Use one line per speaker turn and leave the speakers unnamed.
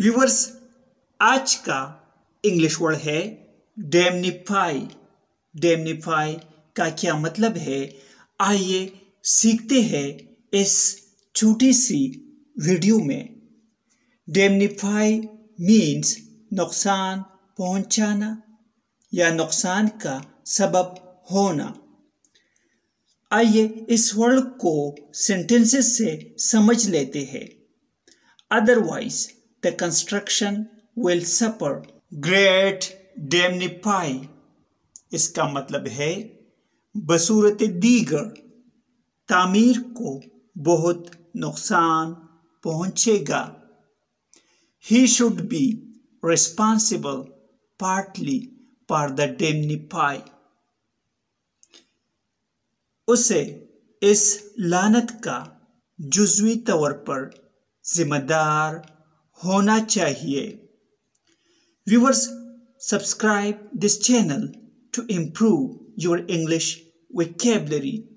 Viewers आज का English word है डेमनीफाई डेमनीफाई का क्या मतलब है? आइए सीखते हैं इस छोटी सी वीडियो में। डेमनीफाई मीन्स नुकसान पहुंचाना या नुकसान का सबब होना। आइए इस वर्ड को सेंटेंसेस से समझ लेते हैं। Otherwise the construction will suffer great damnify इसका मतलब है, बसूरत दीगर तामीर को बहुत नुकसान पहुंचेगा। He should be responsible partly for the damnify उसे इस लानत का जुजवी तौर पर जिम्मेदार होना चाहिए viewers subscribe this channel to improve your English vocabulary